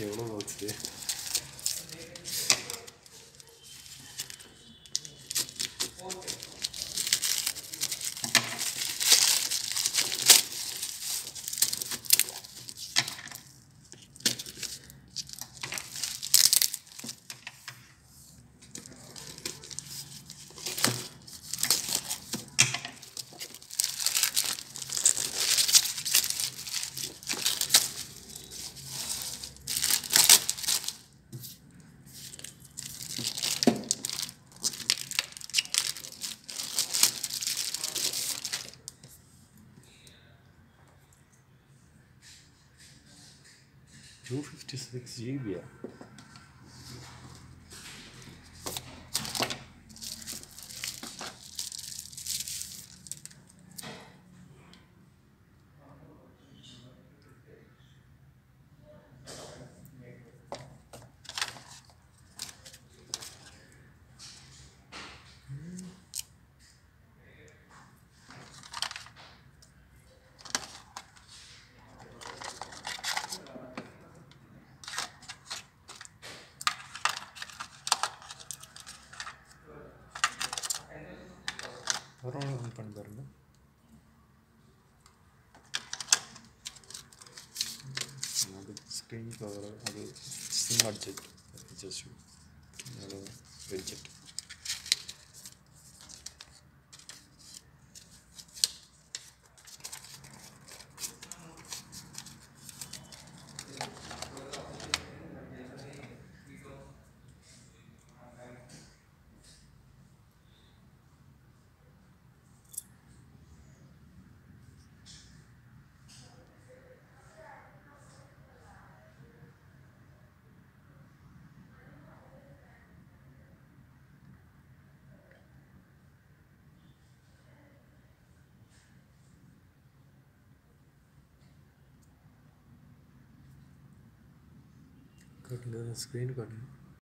行了老铁256 GB பரவாயில்ல run பண்ணி பாருங்கள் அது ஸ்க்ரீன் கவர் அது சிம் அட்ஜெக்ட் लेकिन दोनों स्क्रीन कॉर्ड है